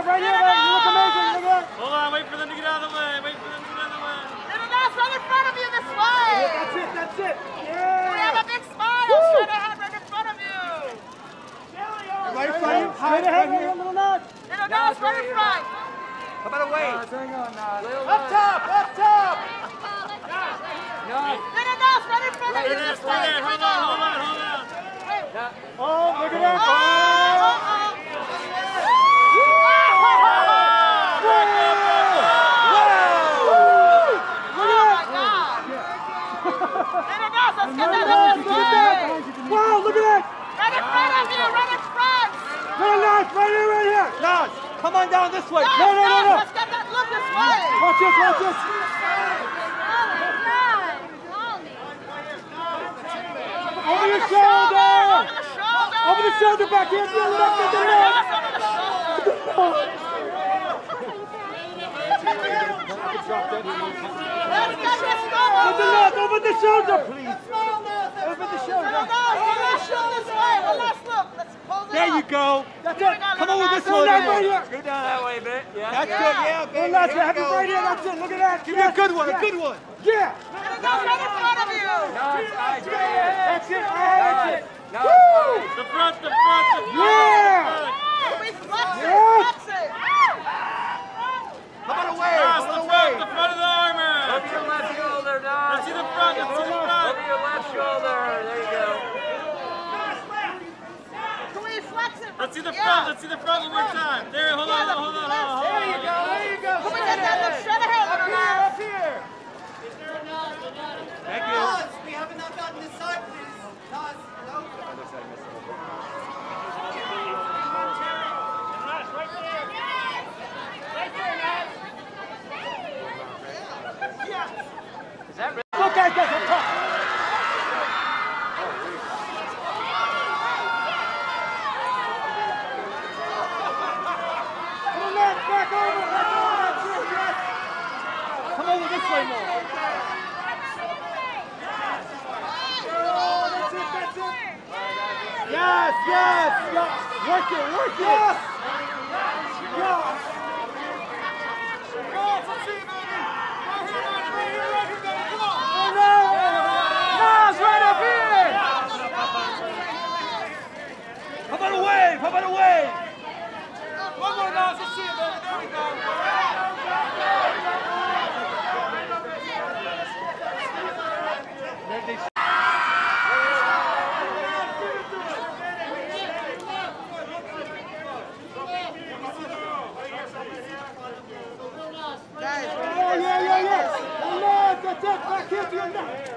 up right here, right? You look amazing. Look at that. Hold on, wait for them to get out of the way. Wait for them to get out of the way. Lil Nas, right in front of you this way. That's it, that's it. We have a big smile Woo. straight ahead right in front of you. Right in front of you. Straight ahead, right here, little nod. Lil Nas, right in front. How about a wave? Hang on, nod. Up top, up top. Lil Nas, right in front of you there, this stay way. there. Hold on, hold on, hold on. Oh, look at that. Oh, Oh. oh my God. Lil Nas, let's get that up this way. Wow, look at that. Right in front of you, right in front. Little nod, right here, right here. Nas, come on down this way. No, no, no, no. Let's get that look this way. Watch this, watch this. Over your shoulder. Over the shoulder. Over the shoulder back here. Feel it up with the neck. Over the shoulder. Let's get this With going. the neck, over the shoulder, please. Over the Little shoulder. Nas, one last show this way. One last look. Let's close it There you go. That's it. go, Come on with this one. Right here. Go down that way a bit. Yeah. That's Yeah. good. Yeah, baby. One last Here one. Have it go. right here. That's it. Look at that. Give me a good one, a good one. Yeah. Lil Nas, right in front of you. Nice. That's it. That's it. Nas, Woo! The front, the front, the front. Yeah. We flex it. Yes. Flex it. How about a wave? Nas, How the about a front, wave? the front of the armor. Over your left shoulder, Nas. Let's see the front, let's see the front. Over your left shoulder. There you go. Can we flex it? Let's see the front, let's see the front one more time. There, hold on, hold on, hold on, hold on. There you go. There you go. Can we get that look straight ahead, Up Little here. Nas? Up here. Thank you. we haven't not gotten this side, please. Nas, hello? Is that really? Look, guys, guys, up top. Come on, Matt, back over, back over, that's it, yes. Come over this way more. That's it, that's it. Yes, yes, yes. Work it, work it. Yes. Yes, Dad, back here to your left.